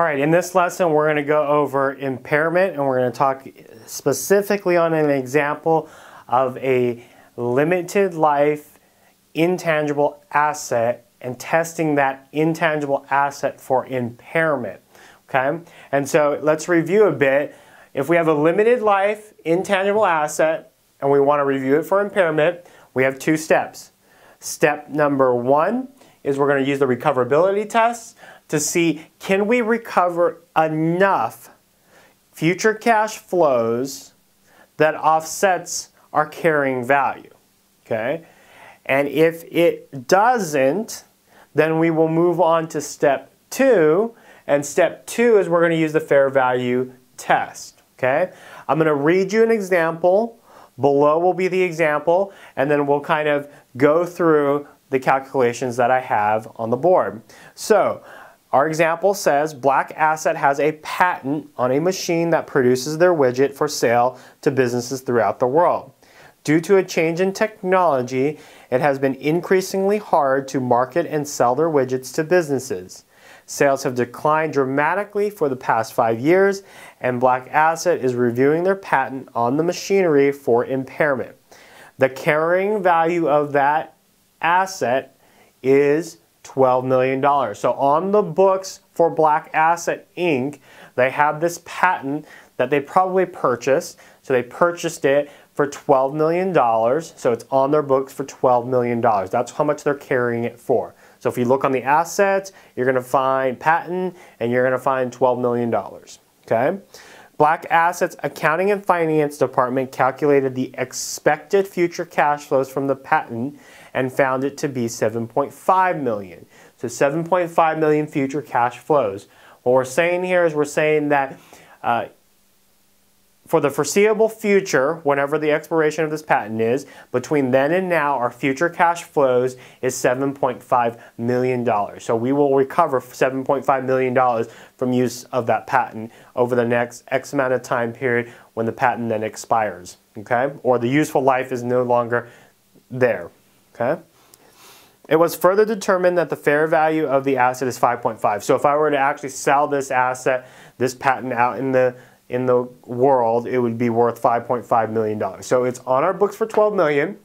All right, in this lesson, we're going to go over impairment and we're going to talk specifically on an example of a limited life intangible asset and testing that intangible asset for impairment. Okay, and so let's review a bit. If we have a limited life intangible asset and we want to review it for impairment, we have two steps. Step number one is we're going to use the recoverability test to see can we recover enough future cash flows that offsets our carrying value. Okay? And if it doesn't, then we will move on to step two. And step two is we're going to use the fair value test. Okay? I'm going to read you an example. Below will be the example, and then we'll kind of go through the calculations that I have on the board. So, our example says Black Asset has a patent on a machine that produces their widget for sale to businesses throughout the world. Due to a change in technology, it has been increasingly hard to market and sell their widgets to businesses. Sales have declined dramatically for the past five years, and Black Asset is reviewing their patent on the machinery for impairment. The carrying value of that asset is $12 million. So on the books for Black Asset Inc., they have this patent that they probably purchased. So they purchased it for $12 million. So it's on their books for $12 million. That's how much they're carrying it for. So if you look on the assets, you're going to find patent and you're going to find $12 million. Okay? Black Assets Accounting and Finance Department calculated the expected future cash flows from the patent and found it to be 7.5 million. So 7.5 million future cash flows. What we're saying here is we're saying that uh, for the foreseeable future, whenever the expiration of this patent is, between then and now, our future cash flows is $7.5 million. So we will recover $7.5 million from use of that patent over the next X amount of time period when the patent then expires, okay? Or the useful life is no longer there. Okay? It was further determined that the fair value of the asset is 5.5. So if I were to actually sell this asset, this patent out in the in the world, it would be worth 5.5 million dollars. So it's on our books for 12 million.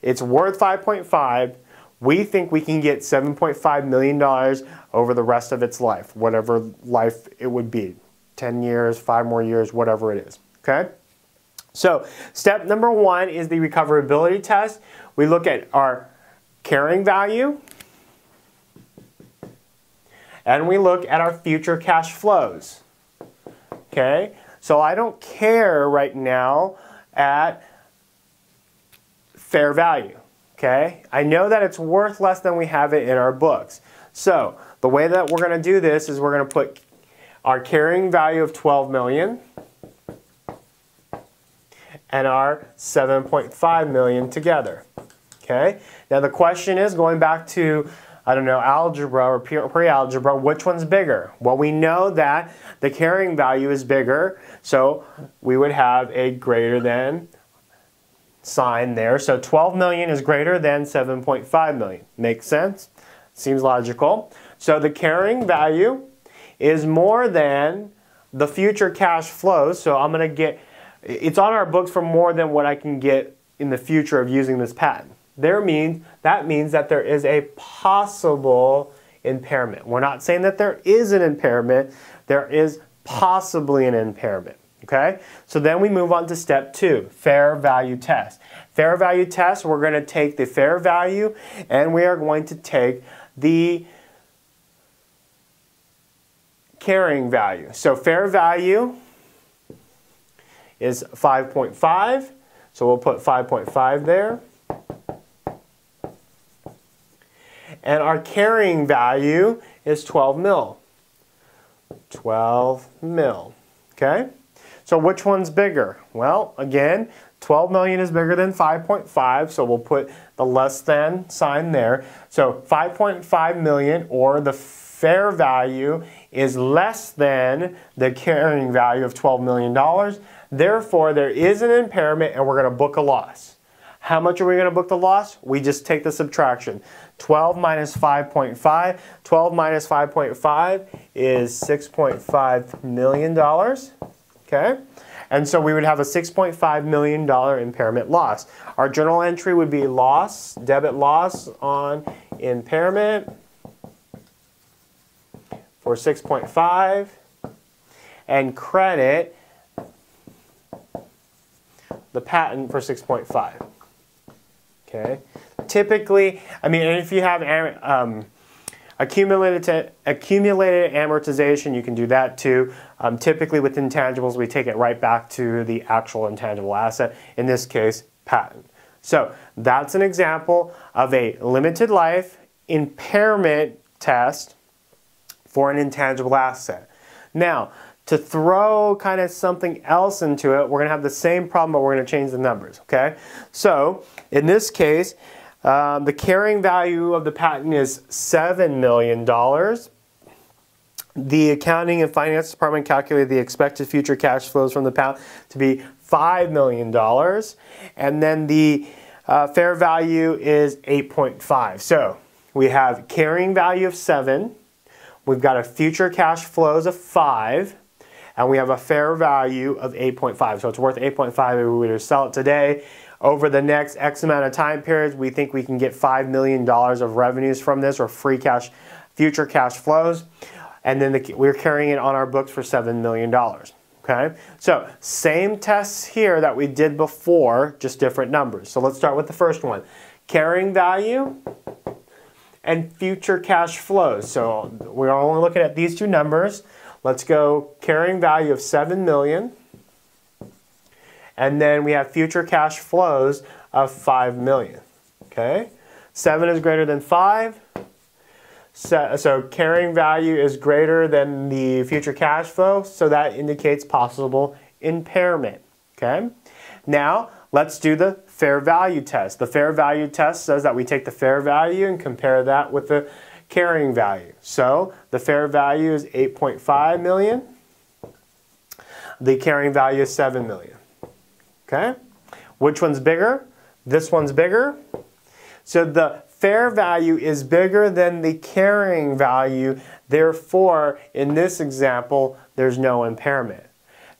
It's worth 5.5. We think we can get 7.5 million dollars over the rest of its life, whatever life it would be. 10 years, 5 more years, whatever it is. Okay? So, step number 1 is the recoverability test we look at our carrying value, and we look at our future cash flows. Okay? So I don't care right now at fair value. Okay? I know that it's worth less than we have it in our books. So the way that we're going to do this is we're going to put our carrying value of 12 million and our 7.5 million together. Okay? Now the question is, going back to, I don't know, algebra or pre-algebra, which one's bigger? Well, we know that the carrying value is bigger, so we would have a greater than sign there. So 12 million is greater than 7.5 million. Makes sense? Seems logical. So the carrying value is more than the future cash flows. So I'm going to get, it's on our books for more than what I can get in the future of using this patent there means that means that there is a possible impairment. We're not saying that there is an impairment, there is possibly an impairment. Okay? So then we move on to step two, fair value test. Fair value test, we're going to take the fair value and we are going to take the carrying value. So fair value is 5.5. So we'll put 5.5 there. And our carrying value is 12 mil. 12 mil. Okay? So which one's bigger? Well, again, 12 million is bigger than 5.5, so we'll put the less than sign there. So 5.5 million or the fair value is less than the carrying value of $12 million. Therefore, there is an impairment and we're going to book a loss. How much are we going to book the loss? We just take the subtraction. 12 minus 5.5. 12 minus 5.5 is $6.5 million. Okay? And so we would have a $6.5 million impairment loss. Our journal entry would be loss, debit loss on impairment for 6.5 and credit the patent for 6.5. Okay. Typically, I mean, if you have um, accumulated accumulated amortization, you can do that too. Um, typically, with intangibles, we take it right back to the actual intangible asset. In this case, patent. So that's an example of a limited life impairment test for an intangible asset. Now, to throw kind of something else into it, we're going to have the same problem, but we're going to change the numbers, okay? So, in this case, um, the carrying value of the patent is $7 million. The accounting and finance department calculated the expected future cash flows from the patent to be $5 million. And then the uh, fair value is 8.5. So we have carrying value of 7. We've got a future cash flows of 5 and we have a fair value of 8.5. So it's worth 8.5 if we were to sell it today. Over the next X amount of time periods, we think we can get $5 million of revenues from this or free cash, future cash flows. And then the, we're carrying it on our books for $7 million. Okay, so same tests here that we did before, just different numbers. So let's start with the first one. Carrying value and future cash flows. So we're only looking at these two numbers. Let's go carrying value of 7 million. And then we have future cash flows of 5 million. Okay? 7 is greater than 5. So, so carrying value is greater than the future cash flow, so that indicates possible impairment. Okay? Now, let's do the fair value test. The fair value test says that we take the fair value and compare that with the carrying value. So the fair value is 8.5 million. The carrying value is 7 million. Okay? Which one's bigger? This one's bigger. So the fair value is bigger than the carrying value. Therefore, in this example, there's no impairment.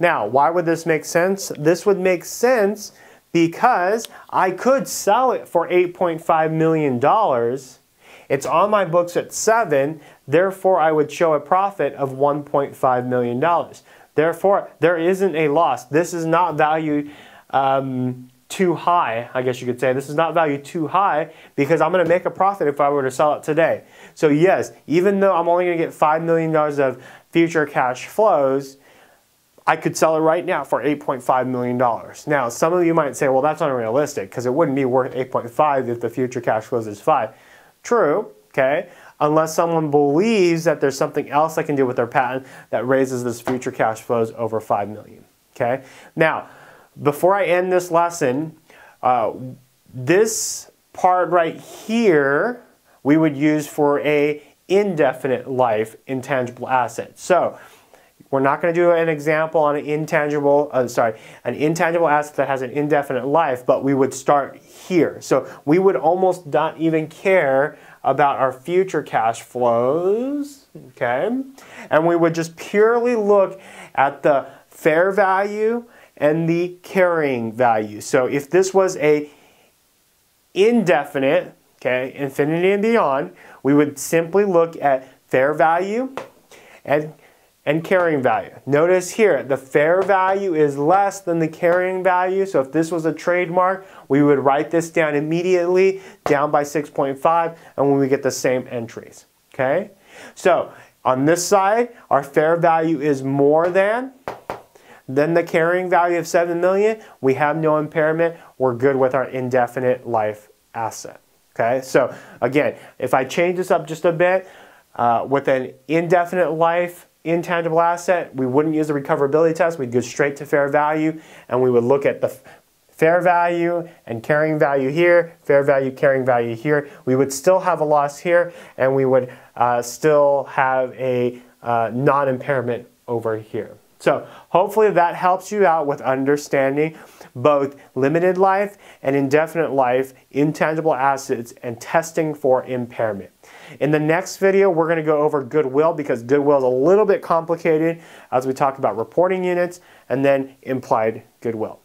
Now, why would this make sense? This would make sense because I could sell it for $8.5 million it's on my books at 7, therefore I would show a profit of $1.5 million. Therefore, there isn't a loss. This is not valued um, too high, I guess you could say. This is not valued too high because I'm going to make a profit if I were to sell it today. So yes, even though I'm only going to get $5 million of future cash flows, I could sell it right now for $8.5 million. Now, some of you might say, well, that's unrealistic because it wouldn't be worth 8.5 if the future cash flows is 5. True, okay, unless someone believes that there's something else I can do with their patent that raises this future cash flows over 5 million, okay? Now, before I end this lesson, uh, this part right here we would use for a indefinite life intangible asset. So we're not going to do an example on an intangible, uh, sorry, an intangible asset that has an indefinite life, but we would start here. So we would almost not even care about our future cash flows, okay? And we would just purely look at the fair value and the carrying value. So if this was a indefinite, okay, infinity and beyond, we would simply look at fair value and and carrying value. Notice here, the fair value is less than the carrying value. So if this was a trademark, we would write this down immediately, down by 6.5, and when we get the same entries. Okay? So on this side, our fair value is more than then the carrying value of 7 million, we have no impairment. We're good with our indefinite life asset. Okay, so again, if I change this up just a bit, uh, with an indefinite life intangible asset, we wouldn't use the recoverability test. We'd go straight to fair value and we would look at the fair value and carrying value here, fair value, carrying value here. We would still have a loss here and we would uh, still have a uh, non-impairment over here. So hopefully that helps you out with understanding both limited life and indefinite life, intangible assets, and testing for impairment. In the next video, we're going to go over goodwill because goodwill is a little bit complicated as we talk about reporting units and then implied goodwill.